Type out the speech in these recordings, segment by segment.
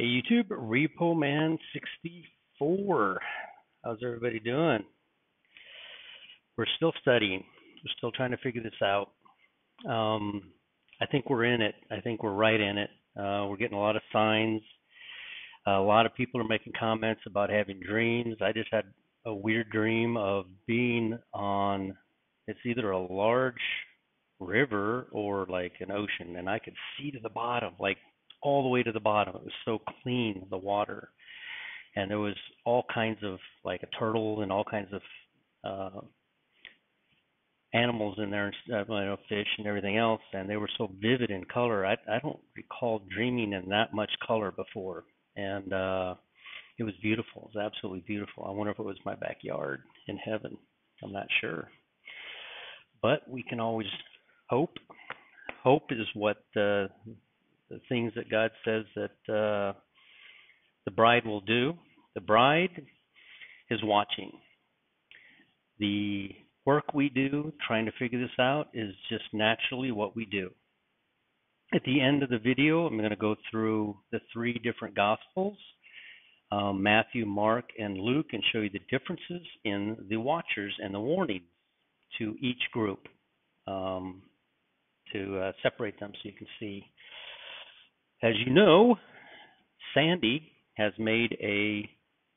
Hey YouTube, Repoman 64. How's everybody doing? We're still studying. We're still trying to figure this out. Um, I think we're in it. I think we're right in it. Uh, we're getting a lot of signs. a lot of people are making comments about having dreams. I just had a weird dream of being on. It's either a large river or like an ocean, and I could see to the bottom, like all the way to the bottom. It was so clean, the water. And there was all kinds of like a turtle and all kinds of uh animals in there, uh, you know, fish and everything else, and they were so vivid in color. I I don't recall dreaming in that much color before, and uh, it was beautiful. It was absolutely beautiful. I wonder if it was my backyard in heaven. I'm not sure, but we can always hope. Hope is what uh, the things that God says that uh, the bride will do. The bride is watching. The work we do trying to figure this out is just naturally what we do. At the end of the video, I'm going to go through the three different Gospels um, Matthew, Mark, and Luke and show you the differences in the watchers and the warnings to each group um, to uh, separate them so you can see as you know, Sandy has made a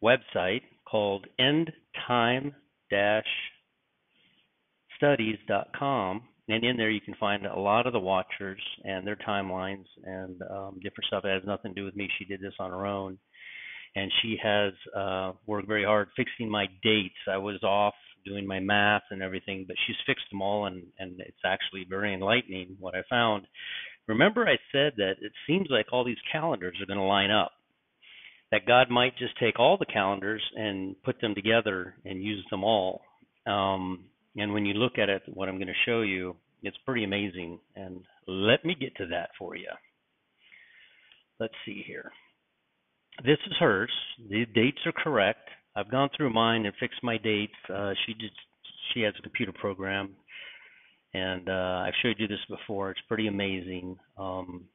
website called endtime-studies.com, and in there you can find a lot of the watchers and their timelines and um, different stuff. It has nothing to do with me. She did this on her own, and she has uh, worked very hard fixing my dates. I was off doing my math and everything, but she's fixed them all, and and it's actually very enlightening what I found. Remember, I said that it seems like all these calendars are going to line up. That God might just take all the calendars and put them together and use them all. Um, and when you look at it, what I'm going to show you, it's pretty amazing. And let me get to that for you. Let's see here. This is hers. The dates are correct. I've gone through mine and fixed my dates. Uh, she just she has a computer program and uh, I've showed you this before. It's pretty amazing. Um,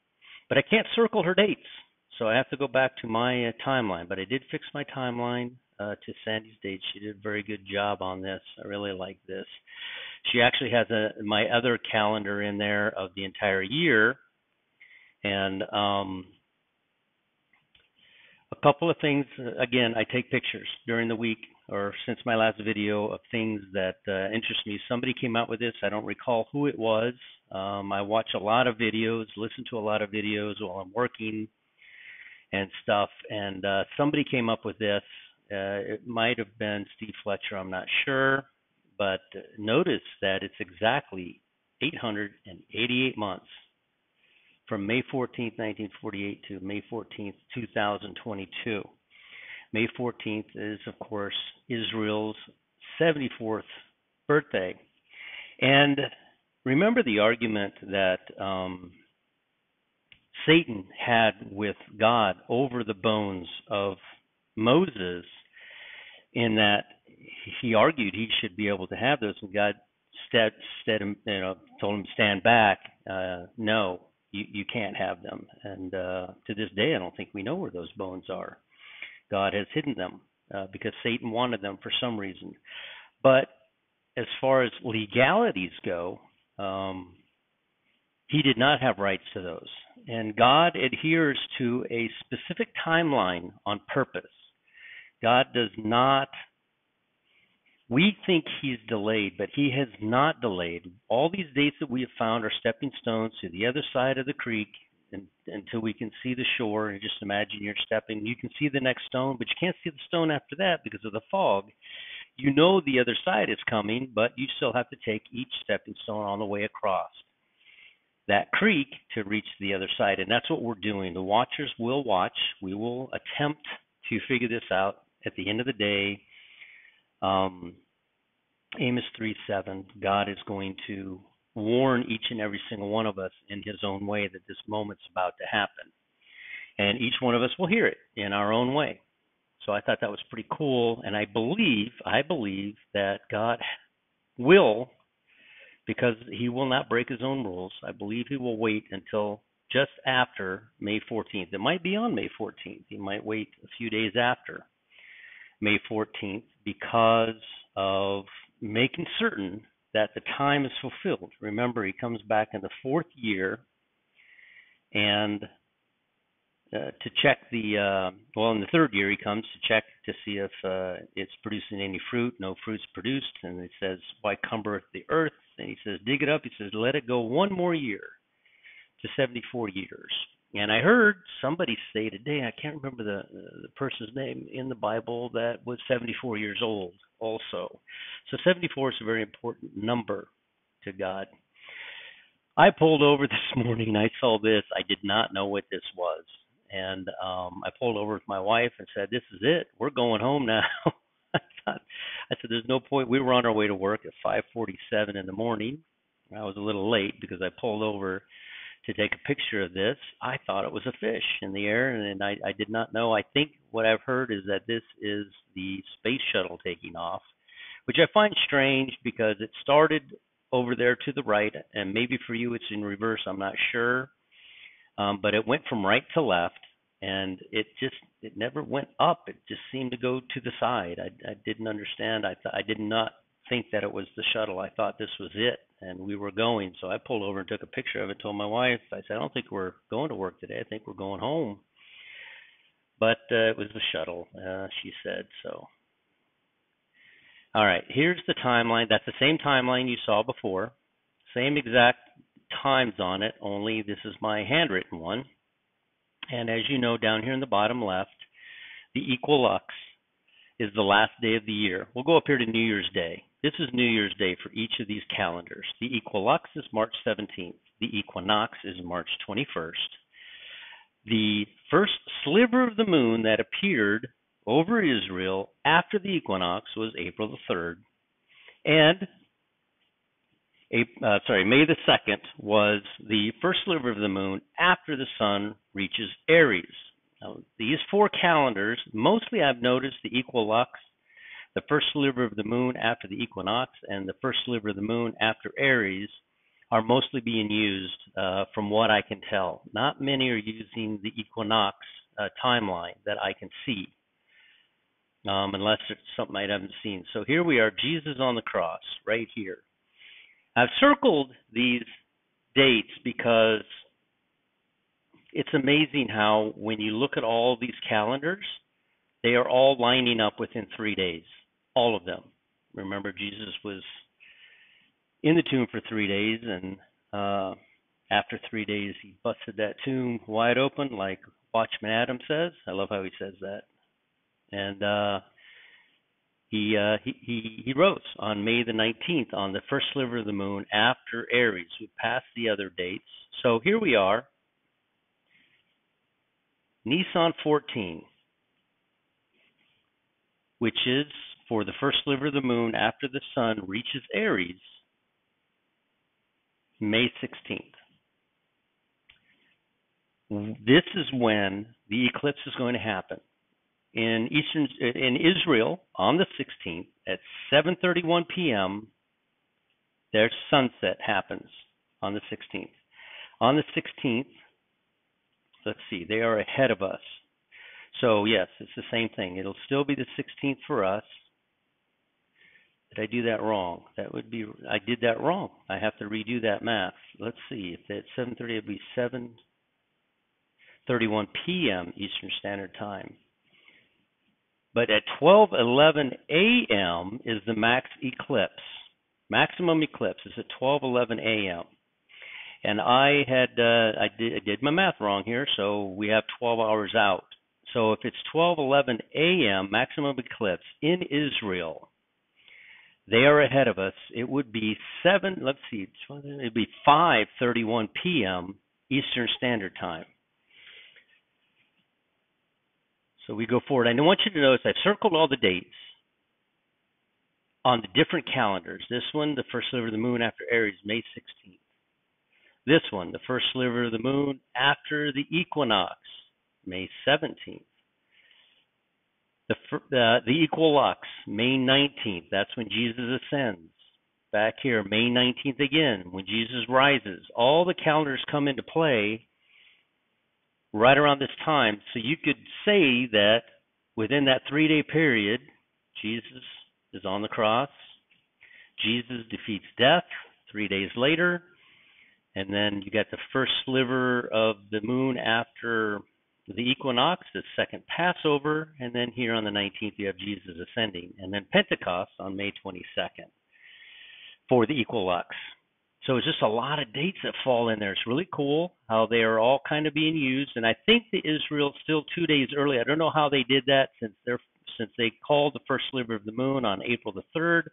but I can't circle her dates, so I have to go back to my uh, timeline. But I did fix my timeline uh, to Sandy's dates. She did a very good job on this. I really like this. She actually has a my other calendar in there of the entire year, and um, a couple of things. Uh, again, I take pictures during the week or since my last video of things that uh, interest me. Somebody came out with this. I don't recall who it was. Um, I watch a lot of videos, listen to a lot of videos while I'm working and stuff. And uh, somebody came up with this. Uh, it might have been Steve Fletcher. I'm not sure. But notice that it's exactly 888 months from May 14th, 1948 to May 14th, 2022. May 14th is, of course, Israel's 74th birthday. And remember the argument that um, Satan had with God over the bones of Moses, in that he argued he should be able to have those, and God instead, instead you know, told him stand back. Uh, no, you, you can't have them. And uh, to this day, I don't think we know where those bones are. God has hidden them uh, because Satan wanted them for some reason. But as far as legalities go, um, he did not have rights to those. And God adheres to a specific timeline on purpose. God does not, we think he's delayed, but he has not delayed. All these dates that we have found are stepping stones to the other side of the creek and, until we can see the shore. And just imagine you're stepping. You can see the next stone, but you can't see the stone after that because of the fog. You know the other side is coming, but you still have to take each stepping stone on the way across that creek to reach the other side. And that's what we're doing. The watchers will watch. We will attempt to figure this out at the end of the day. Um, Amos 3 7, God is going to warn each and every single one of us in his own way that this moment's about to happen. And each one of us will hear it in our own way. So I thought that was pretty cool. And I believe, I believe that God will, because he will not break his own rules, I believe he will wait until just after May 14th. It might be on May 14th. He might wait a few days after May 14th because of making certain that the time is fulfilled. Remember, he comes back in the fourth year and uh, to check the uh, well in the third year he comes to check to see if uh, it's producing any fruit no fruit's produced and he says why cumbereth the earth? And he says dig it up. He says let it go one more year to 74 years and i heard somebody say today i can't remember the the person's name in the bible that was 74 years old also so 74 is a very important number to god I pulled over this morning. and I saw this. I did not know what this was and um I pulled over with my wife and said, "This is it. We're going home now." I thought I said, "There's no point." We were on our way to work at 5:47 in the morning. I was a little late because I pulled over to take a picture of this. I thought it was a fish in the air, and I, I did not know. I think what I've heard is that this is the space shuttle taking off, which I find strange because it started over there to the right, and maybe for you it's in reverse. I'm not sure um, but it went from right to left, and it just it never went up. It just seemed to go to the side. I, I didn't understand. I th- I did not think that it was the shuttle. I thought this was it, and we were going. So I pulled over and took a picture of it. Told my wife, I said, I don't think we're going to work today. I think we're going home. But uh, it was the shuttle, uh, she said. So. All right, here's the timeline. That's the same timeline you saw before. Same exact times on it, only this is my handwritten one. And as you know, down here in the bottom left, the equilux is the last day of the year. We'll go up here to New Year's Day. This is New Year's Day for each of these calendars. The equilux is March 17th. The equinox is March 21st. The first sliver of the moon that appeared over Israel after the equinox was April the 3rd. And uh, sorry, May the 2nd was the first sliver of the moon after the sun reaches Aries. Now, these four calendars, mostly I've noticed the equilux, the first sliver of the moon after the equinox, and the first sliver of the moon after Aries are mostly being used uh, from what I can tell. Not many are using the equinox uh, timeline that I can see, um, unless it's something I haven't seen. So here we are, Jesus on the cross, right here. I've circled these dates because it's amazing how when you look at all these calendars, they are all lining up within three days. All of them. Remember, Jesus was in the tomb for three days, and uh, after three days, he busted that tomb wide open, like Watchman Adam says. I love how he says that. And uh, he, uh, he he he rose on May the 19th on the first sliver of the moon after Aries. We passed the other dates, so here we are. Nisan 14, which is for the first sliver of the moon after the sun reaches Aries, May 16th. This is when the eclipse is going to happen in Eastern in Israel on the 16th at 7:31 p.m. Their sunset happens on the 16th. On the 16th, let's see, they are ahead of us. So yes, it's the same thing. It'll still be the 16th for us. Did I do that wrong? That would be I did that wrong. I have to redo that math. Let's see. If it's 7:30, it'd be 7:31 p.m. Eastern Standard Time. But at 12:11 a.m. is the max eclipse. Maximum eclipse is at 12:11 a.m. And I had uh, I did I did my math wrong here, so we have 12 hours out. So if it's 12:11 a.m. maximum eclipse in Israel, they are ahead of us. It would be seven. Let's see, it'd be 5:31 p.m. Eastern Standard Time. So we go forward. And I want you to notice I've circled all the dates on the different calendars. This one, the first sliver of the moon after Aries, May 16th. This one, the first sliver of the moon after the equinox, May 17th. The, uh, the equilux, May 19th. That's when Jesus ascends. Back here, May 19th again, when Jesus rises. All the calendars come into play right around this time. So you could say that within that three day period, Jesus is on the cross. Jesus defeats death three days later. And then you got the first sliver of the moon after the equinox, the second Passover, and then here on the 19th you have Jesus ascending, and then Pentecost on May 22nd for the equinox. So it's just a lot of dates that fall in there. It's really cool how they are all kind of being used, and I think the Israel still two days early. I don't know how they did that since they're since they called the first sliver of the moon on April the third,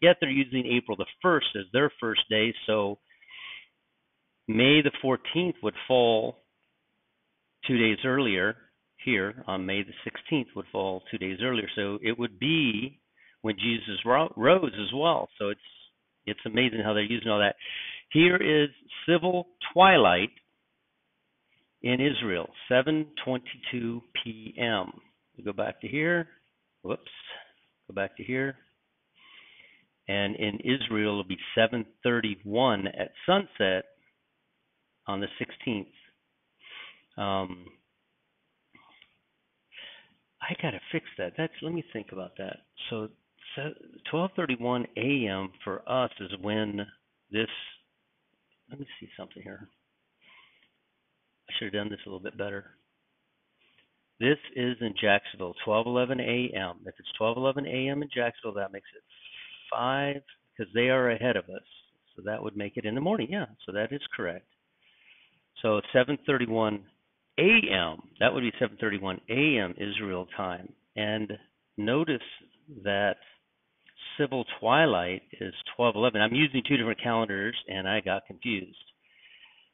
yet they're using April the first as their first day. So May the 14th would fall two days earlier here on May the 16th would fall two days earlier. So it would be when Jesus rose as well. So it's it's amazing how they're using all that. Here is civil twilight in Israel, 7:22 p.m. We go back to here. Whoops. Go back to here. And in Israel it'll be 7:31 at sunset on the 16th. Um, I gotta fix that. That's let me think about that. So 12:31 a.m. for us is when this. Let me see something here. I should have done this a little bit better. This is in Jacksonville, 12:11 a.m. If it's 12:11 a.m. in Jacksonville, that makes it five because they are ahead of us. So that would make it in the morning. Yeah, so that is correct. So 7:31 a.m. That would be 7:31 a.m. Israel time. And notice that civil twilight is 12:11. I'm using two different calendars and I got confused.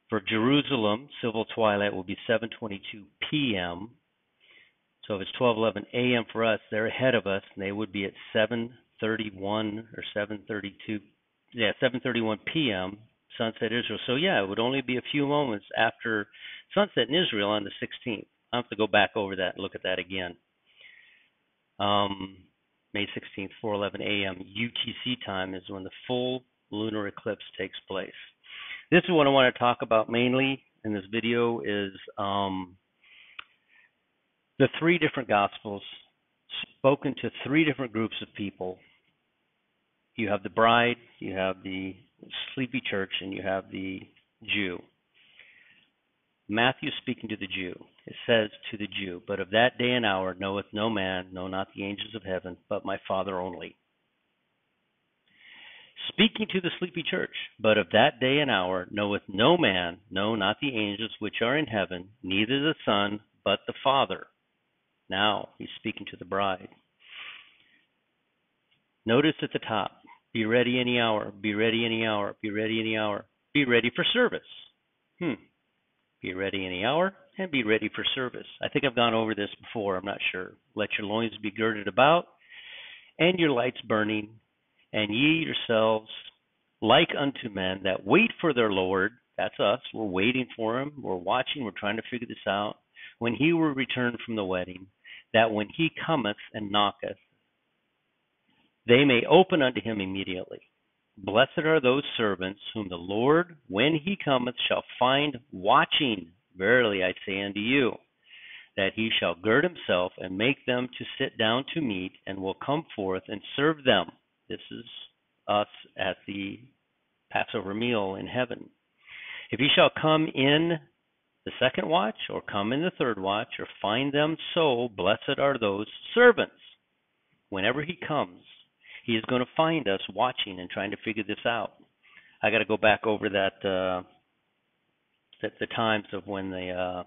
For Jerusalem, civil twilight will be 7:22 p.m. So if it's 12:11 a.m. for us, they're ahead of us and they would be at 7:31 or 7:32 yeah, 7:31 p.m. sunset Israel. So yeah, it would only be a few moments after sunset in Israel on the 16th. I have to go back over that and look at that again. Um, May 16th, 4:11 a.m. UTC time is when the full lunar eclipse takes place. This is what I want to talk about mainly in this video is um, the three different gospels spoken to three different groups of people. You have the bride, you have the sleepy church, and you have the Jew. Matthew speaking to the Jew, it says to the Jew, But of that day and hour knoweth no man, no, not the angels of heaven, but my Father only. Speaking to the sleepy church, But of that day and hour knoweth no man, no, not the angels which are in heaven, neither the Son, but the Father. Now he's speaking to the bride. Notice at the top, be ready any hour, be ready any hour, be ready any hour, be ready for service. Hmm. Be ready any hour and be ready for service. I think I've gone over this before, I'm not sure. Let your loins be girded about and your lights burning, and ye yourselves like unto men that wait for their Lord. That's us. We're waiting for him. We're watching. We're trying to figure this out. When he will return from the wedding, that when he cometh and knocketh, they may open unto him immediately. Blessed are those servants whom the Lord, when he cometh, shall find watching. Verily I say unto you, that he shall gird himself and make them to sit down to meat, and will come forth and serve them. This is us at the Passover meal in heaven. If he shall come in the second watch, or come in the third watch, or find them so, blessed are those servants. Whenever he comes, he is going to find us watching and trying to figure this out. I got to go back over that uh, that the times of when the uh,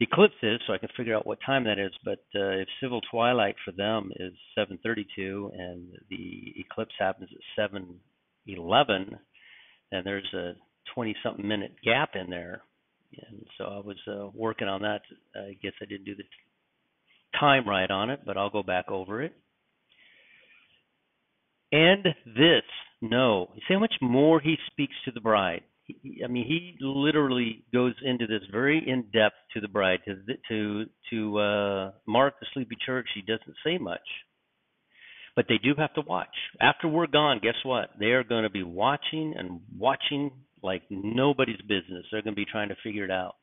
eclipse is, so I can figure out what time that is. But uh, if civil twilight for them is 7:32 and the eclipse happens at 7:11, then there's a 20-something minute gap in there. And so I was uh, working on that. I guess I didn't do the time right on it, but I'll go back over it. And this, no. See how much more he speaks to the bride. He, I mean, he literally goes into this very in depth to the bride. To to to uh, Mark the sleepy church, he doesn't say much, but they do have to watch. After we're gone, guess what? They are going to be watching and watching like nobody's business. They're going to be trying to figure it out.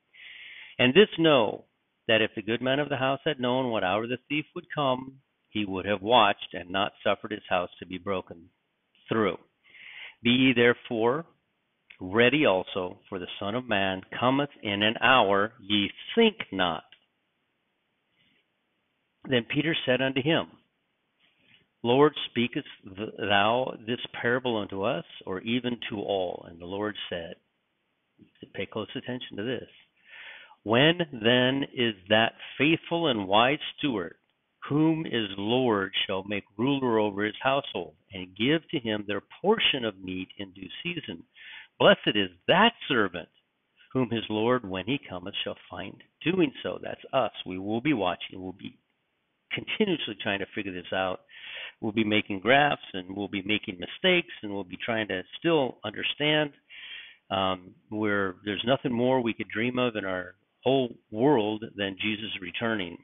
And this know, that if the good man of the house had known what hour the thief would come, he would have watched and not suffered his house to be broken through. Be ye therefore ready also, for the Son of Man cometh in an hour ye think not. Then Peter said unto him, Lord, speakest thou this parable unto us, or even to all? And the Lord said, Pay close attention to this. When then is that faithful and wise steward, whom his Lord shall make ruler over his household, and give to him their portion of meat in due season? Blessed is that servant whom his Lord, when he cometh, shall find doing so. That's us. We will be watching. We'll be continuously trying to figure this out. We'll be making graphs and we'll be making mistakes and we'll be trying to still understand um, where there's nothing more we could dream of in our whole world than Jesus returning.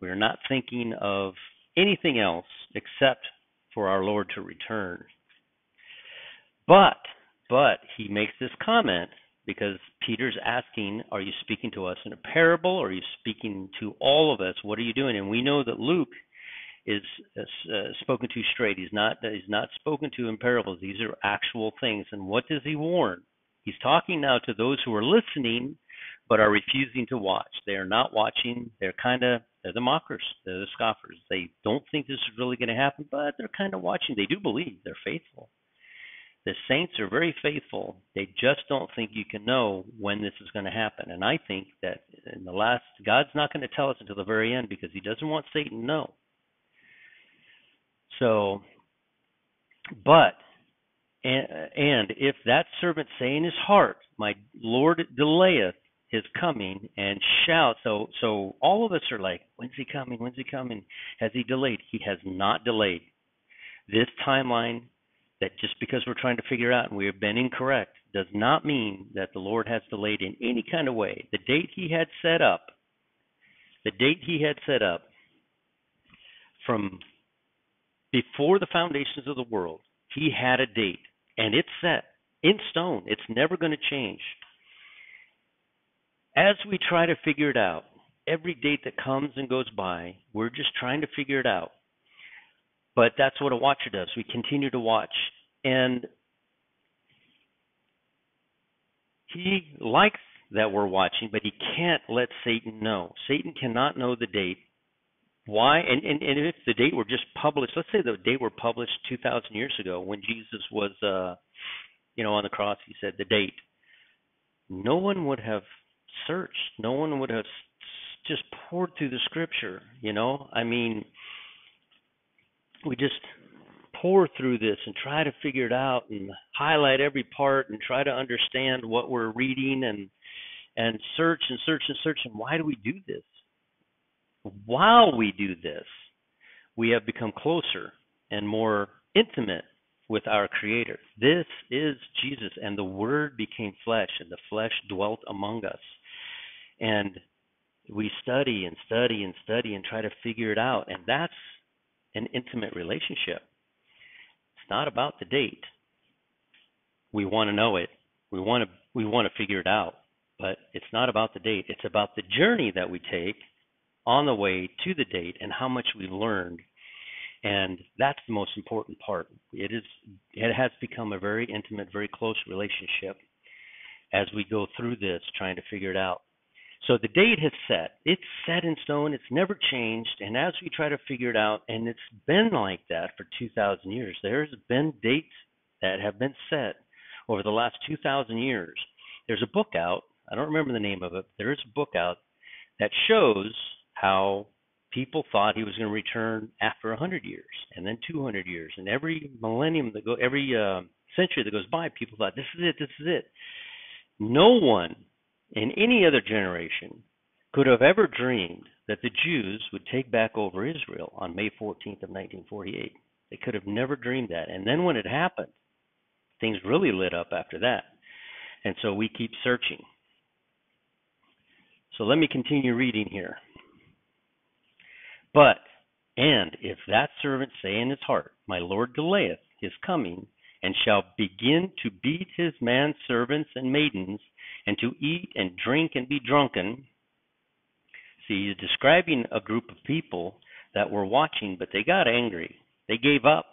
We are not thinking of anything else except for our Lord to return. But, but he makes this comment because Peter's asking, Are you speaking to us in a parable? Or are you speaking to all of us? What are you doing? And we know that Luke is uh, spoken to straight. He's not he's not spoken to in parables. These are actual things. And what does he warn? He's talking now to those who are listening but are refusing to watch. They are not watching. They're kind of they're the mockers. They're the scoffers. They don't think this is really going to happen, but they're kind of watching. They do believe. They're faithful. The saints are very faithful. They just don't think you can know when this is going to happen. And I think that in the last, God's not going to tell us until the very end because He doesn't want Satan to know. So, but, and, and if that servant say in his heart, My Lord delayeth his coming and shout. So, so all of us are like, When's he coming? When's he coming? Has he delayed? He has not delayed. This timeline that just because we're trying to figure out and we have been incorrect does not mean that the Lord has delayed in any kind of way. The date he had set up, the date he had set up from before the foundations of the world, he had a date and it's set in stone. It's never going to change. As we try to figure it out, every date that comes and goes by, we're just trying to figure it out. But that's what a watcher does. We continue to watch. And he likes that we're watching, but he can't let Satan know. Satan cannot know the date. Why? And, and, and if the date were just published, let's say the date were published 2,000 years ago when Jesus was, uh, you know, on the cross, he said the date. No one would have searched. No one would have just poured through the scripture, you know? I mean, we just pour through this and try to figure it out and highlight every part and try to understand what we're reading and and search and search and search and why do we do this while we do this we have become closer and more intimate with our creator this is jesus and the word became flesh and the flesh dwelt among us and we study and study and study and try to figure it out and that's an intimate relationship. It's not about the date. We want to know it. We want to we want to figure it out, but it's not about the date. It's about the journey that we take on the way to the date and how much we learned. And that's the most important part. It is it has become a very intimate, very close relationship as we go through this trying to figure it out. So the date has set. It's set in stone. It's never changed. And as we try to figure it out, and it's been like that for 2,000 years, there's been dates that have been set over the last 2,000 years. There's a book out. I don't remember the name of it. There is a book out that shows how people thought he was going to return after 100 years, and then 200 years, and every millennium that go, every uh, century that goes by, people thought this is it, this is it. No one in any other generation could have ever dreamed that the Jews would take back over Israel on May 14th of 1948. They could have never dreamed that. And then when it happened, things really lit up after that. And so we keep searching. So let me continue reading here. But, and if that servant say in his heart, My Lord delayeth his coming, and shall begin to beat his manservants and maidens, and to eat and drink and be drunken, See, he's describing a group of people that were watching, but they got angry. They gave up.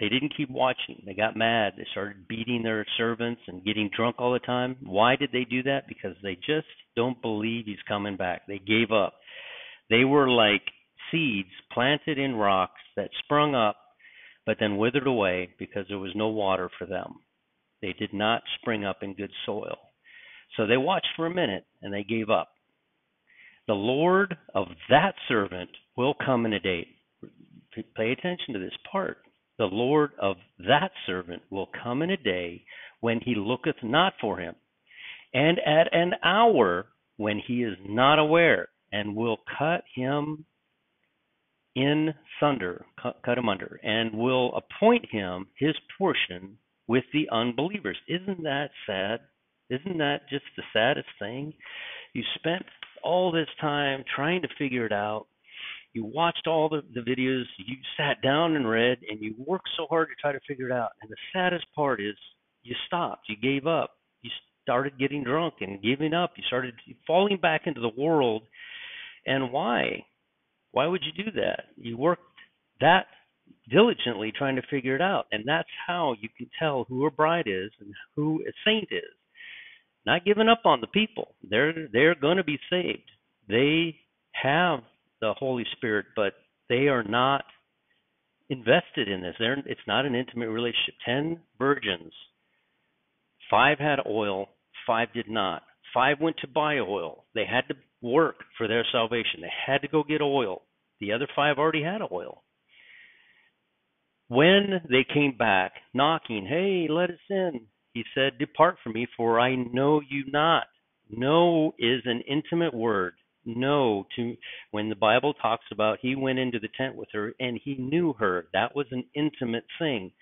They didn't keep watching. They got mad. They started beating their servants and getting drunk all the time. Why did they do that? Because they just don't believe he's coming back. They gave up. They were like seeds planted in rocks that sprung up but then withered away because there was no water for them. They did not spring up in good soil. So they watched for a minute and they gave up. The Lord of that servant will come in a day. Pay attention to this part. The Lord of that servant will come in a day when he looketh not for him, and at an hour when he is not aware, and will cut him in thunder, cut, cut him under, and will appoint him his portion with the unbelievers. Isn't that sad? Isn't that just the saddest thing? You spent all this time trying to figure it out. You watched all the, the videos, you sat down and read, and you worked so hard to try to figure it out. And the saddest part is you stopped, you gave up, you started getting drunk and giving up, you started falling back into the world. And why? Why would you do that? You worked that diligently trying to figure it out. And that's how you can tell who a bride is and who a saint is. Not giving up on the people. They're they're going to be saved. They have the Holy Spirit, but they are not invested in this. They're, it's not an intimate relationship. Ten virgins, five had oil, five did not. Five went to buy oil. They had to work for their salvation. They had to go get oil. The other five already had oil. When they came back knocking, hey, let us in, he said, Depart from me, for I know you not. Know is an intimate word. Know to when the Bible talks about he went into the tent with her and he knew her. That was an intimate thing.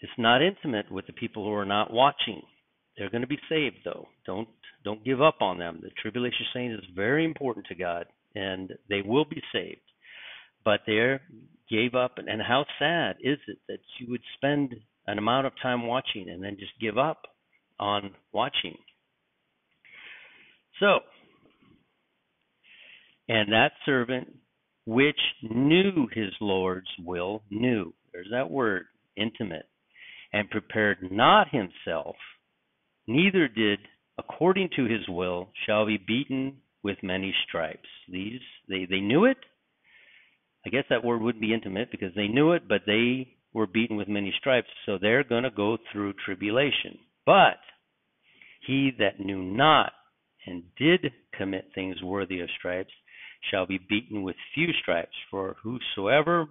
It's not intimate with the people who are not watching. They're going to be saved though. Don't don't give up on them. The tribulation saints is very important to God and they will be saved. But they gave up and how sad is it that you would spend an amount of time watching and then just give up on watching. So, and that servant which knew his Lord's will, knew, there's that word, intimate, and prepared not himself, neither did according to his will, shall be beaten with many stripes. These, they, they knew it. I guess that word wouldn't be intimate because they knew it, but they were beaten with many stripes, so they're going to go through tribulation. But he that knew not and did commit things worthy of stripes shall be beaten with few stripes. For whosoever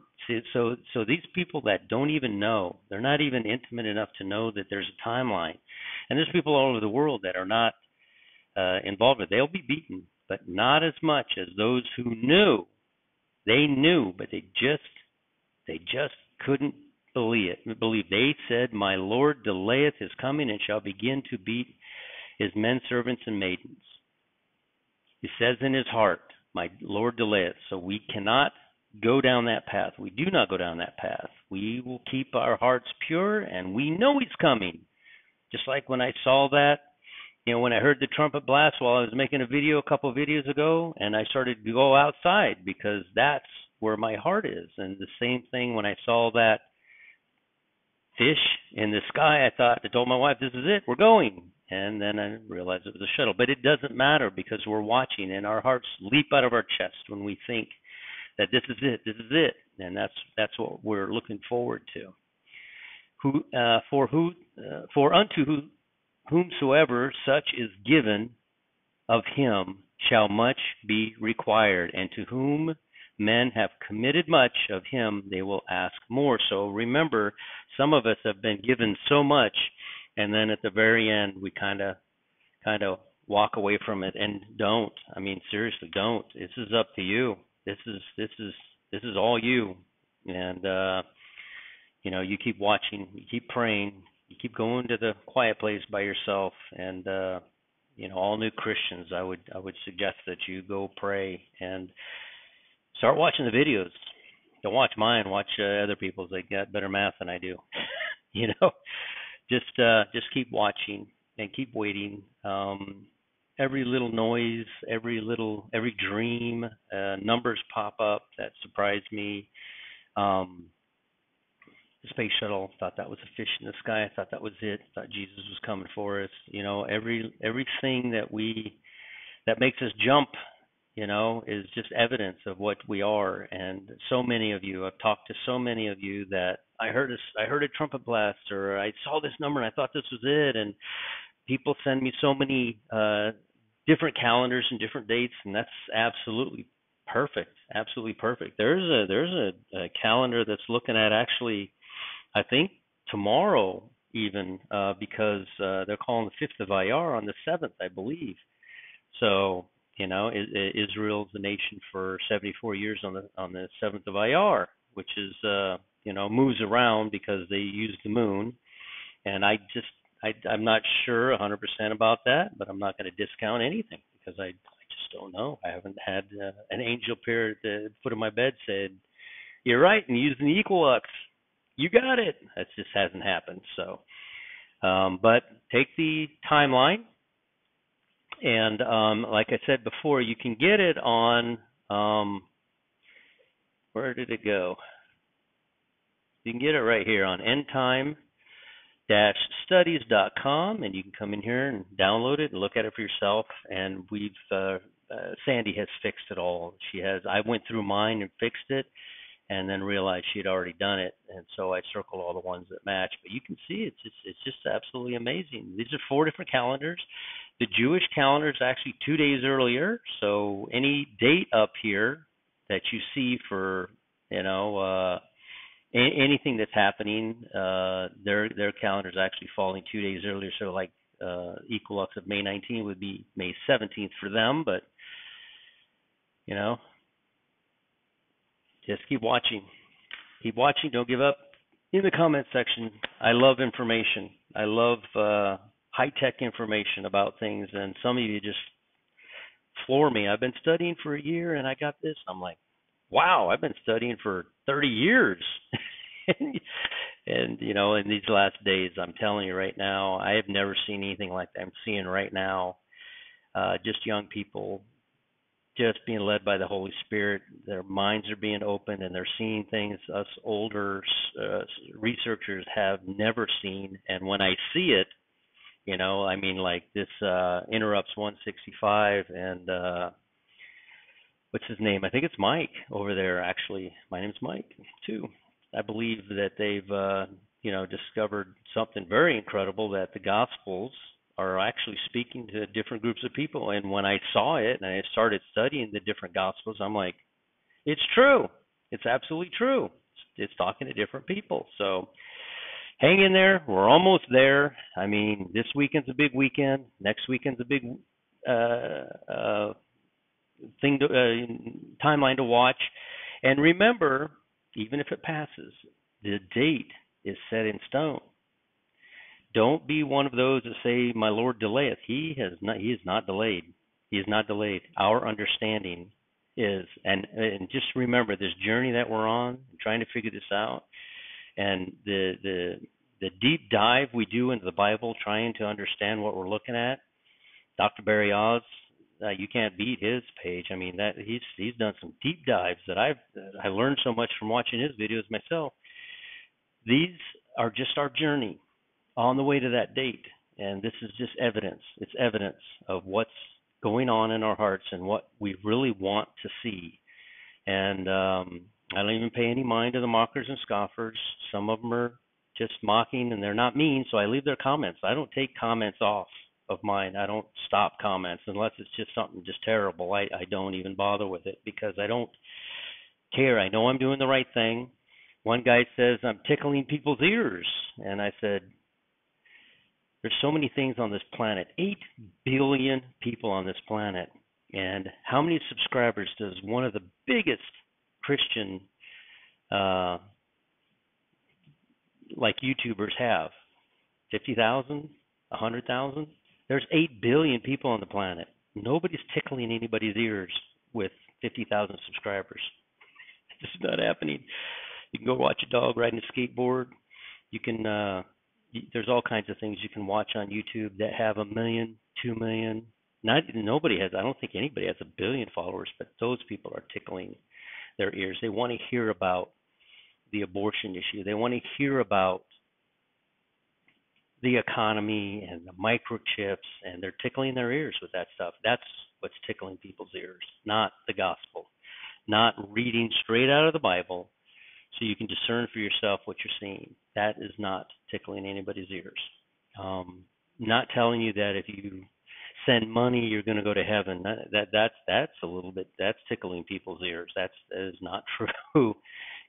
so so these people that don't even know, they're not even intimate enough to know that there's a timeline, and there's people all over the world that are not uh, involved with. They'll be beaten, but not as much as those who knew. They knew, but they just they just couldn't believe it. Believe they said, "My Lord delayeth his coming, and shall begin to beat his men servants and maidens." He says in his heart, "My Lord delayeth." So we cannot go down that path. We do not go down that path. We will keep our hearts pure, and we know he's coming. Just like when I saw that you know, when I heard the trumpet blast while I was making a video a couple of videos ago, and I started to go outside because that's where my heart is. And the same thing when I saw that fish in the sky, I thought, I told my wife, this is it, we're going. And then I realized it was a shuttle. But it doesn't matter because we're watching, and our hearts leap out of our chest when we think that this is it, this is it, and that's that's what we're looking forward to. Who uh, for who uh, for unto who whomsoever such is given of him shall much be required, and to whom men have committed much of him they will ask more. So remember, some of us have been given so much, and then at the very end we kind of kind of walk away from it and don't. I mean, seriously, don't. This is up to you. This is this is this is all you, and uh, you know you keep watching, you keep praying, you keep going to the quiet place by yourself and uh you know all new christians i would i would suggest that you go pray and start watching the videos don't watch mine watch uh, other people's they got better math than i do you know just uh just keep watching and keep waiting um every little noise, every little every dream, uh, numbers pop up that surprise me. Um, the space shuttle thought that was a fish in the sky. I thought that was it. Thought Jesus was coming for us. You know, every everything that we that makes us jump, you know, is just evidence of what we are. And so many of you, I've talked to so many of you that I heard a I heard a trumpet blast or I saw this number and I thought this was it. And people send me so many uh, different calendars and different dates, and that's absolutely perfect. Absolutely perfect. There's a there's a, a calendar that's looking at actually I think tomorrow even uh, because uh, they're calling the fifth of Iyar on the seventh, I believe. So you know, Israel's the nation for 74 years on the on the seventh of Iyar, which is uh, you know moves around because they use the moon, and I just I, I'm not sure 100% about that, but I'm not going to discount anything because I I just don't know. I haven't had uh, an angel appear at the foot of my bed said, "You're right," and using the equilux you got it. That just hasn't happened. So, um, but take the timeline, and um, like I said before, you can get it on. Um, where did it go? You can get it right here on endtime studies.com and you can come in here and download it and look at it for yourself and we've uh, uh, Sandy has fixed it all. She has I went through mine and fixed it and then realized she had already done it, and so I circled all the ones that match. But you can see it's just it's just absolutely amazing. These are four different calendars. The Jewish calendar is actually two days earlier, so any date up here that you see for you know uh, a- anything that's happening, uh, their their calendar is actually falling two days earlier. So like uh, equinox of May 19 would be May 17th for them, but you know just keep watching. Keep watching. Don't give up. In the comment section, I love information. I love uh, high tech information about things, and some of you just floor me. I've been studying for a year and I got this. I'm like, wow, I've been studying for 30 years. and you know, in these last days, I'm telling you right now, I have never seen anything like I'm seeing right now. Uh, just young people just being led by the Holy Spirit. Their minds are being opened and they're seeing things us older uh, researchers have never seen. And when I see it, you know, I mean, like this uh, interrupts 165 and uh, what's his name? I think it's Mike over there. Actually, my name's Mike too. I believe that they've uh, you know discovered something very incredible that the Gospels are actually speaking to different groups of people. And when I saw it and I started studying the different gospels, I'm like, it's true. It's absolutely true. It's, it's talking to different people. So hang in there. We're almost there. I mean, this weekend's a big weekend. Next weekend's a big uh, uh, thing to uh, timeline to watch. And remember, even if it passes, the date is set in stone. Don't be one of those that say, "My Lord delayeth." He has not. He is not delayed. He is not delayed. Our understanding is, and and just remember this journey that we're on, trying to figure this out, and the the the deep dive we do into the Bible, trying to understand what we're looking at. Dr. Barry Oz, uh, you can't beat his page. I mean that he's he's done some deep dives that I've I learned so much from watching his videos myself. These are just our journey on the way to that date. And this is just evidence. It's evidence of what's going on in our hearts and what we really want to see. And um, I don't even pay any mind to the mockers and scoffers. Some of them are just mocking and they're not mean, so I leave their comments. I don't take comments off of mine. I don't stop comments unless it's just something just terrible. I, I don't even bother with it because I don't care. I know I'm doing the right thing. One guy says I'm tickling people's ears, and I said, there's so many things on this planet. Eight billion people on this planet. And how many subscribers does one of the biggest Christian uh, like YouTubers have? 50,000? 100,000? There's 8 billion people on the planet. Nobody's tickling anybody's ears with 50,000 subscribers. It's just not happening. You can go watch a dog riding a skateboard. You can uh there's all kinds of things you can watch on YouTube that have a million, two million, Not nobody has. I don't think anybody has a billion followers, but those people are tickling their ears. They want to hear about the abortion issue. They want to hear about the economy and the microchips, and they're tickling their ears with that stuff. That's what's tickling people's ears, not the gospel, not reading straight out of the Bible so you can discern for yourself what you're seeing. That is not tickling anybody's ears. Um, not telling you that if you send money you're going to go to heaven. That, that that's that's a little bit that's tickling people's ears. That's that is not true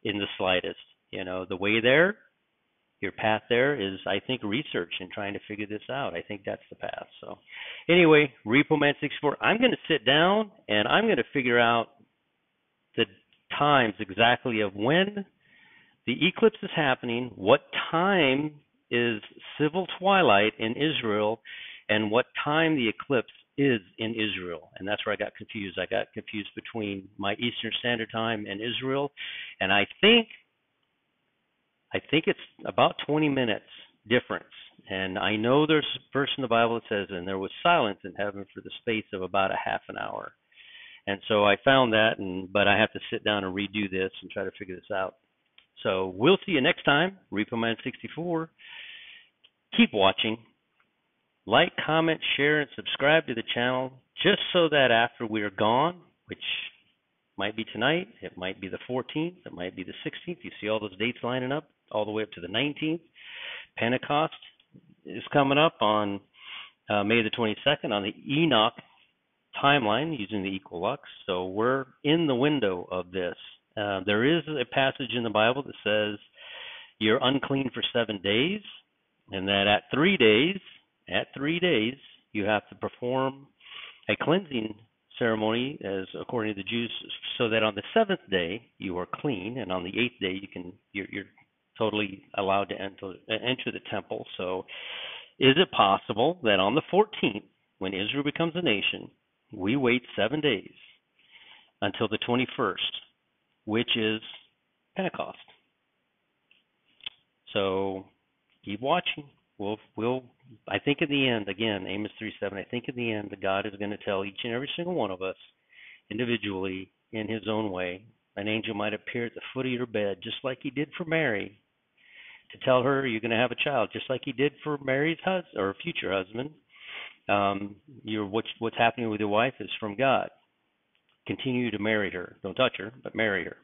in the slightest. You know, the way there your path there is I think research and trying to figure this out. I think that's the path. So anyway, Repoman 64, I'm going to sit down and I'm going to figure out the times exactly of when the eclipse is happening, what time is civil twilight in Israel, and what time the eclipse is in Israel. And that's where I got confused. I got confused between my Eastern Standard Time and Israel, and I think I think it's about 20 minutes difference. And I know there's a verse in the Bible that says, and there was silence in heaven for the space of about a half an hour. And so I found that, and but I have to sit down and redo this and try to figure this out. So we'll see you next time, Repoman 64. Keep watching. Like, comment, share, and subscribe to the channel just so that after we are gone, which might be tonight, it might be the 14th, it might be the 16th. You see all those dates lining up all the way up to the 19th. Pentecost is coming up on uh, May the 22nd on the Enoch timeline using the equilux. So we're in the window of this. Uh, there is a passage in the Bible that says you're unclean for seven days, and that at three days, at three days, you have to perform a cleansing ceremony, as according to the Jews, so that on the seventh day you are clean, and on the eighth day you can you're, you're totally allowed to enter, enter the temple. So, is it possible that on the 14th, when Israel becomes a nation, we wait seven days until the 21st, which is Pentecost? So, keep watching. We'll, we'll. I think in the end, again, Amos 3:7. I think in the end, God is going to tell each and every single one of us, individually, in His own way. An angel might appear at the foot of your bed, just like He did for Mary, to tell her you're going to have a child, just like he did for Mary's husband or future husband. Um, your what's what's happening with your wife is from God. Continue to marry her. Don't touch her, but marry her.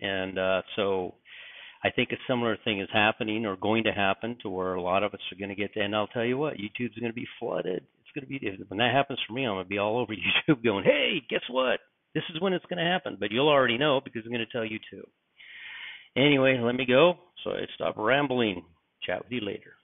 And uh, so, I think a similar thing is happening or going to happen to where a lot of us are going to get. To, and I'll tell you what, YouTube's going to be flooded. It's going to be when that happens for me. I'm going to be all over YouTube going, "Hey, guess what? This is when it's going to happen." But you'll already know because I'm going to tell you too. Anyway, let me go. So I stop rambling. Chat with you later.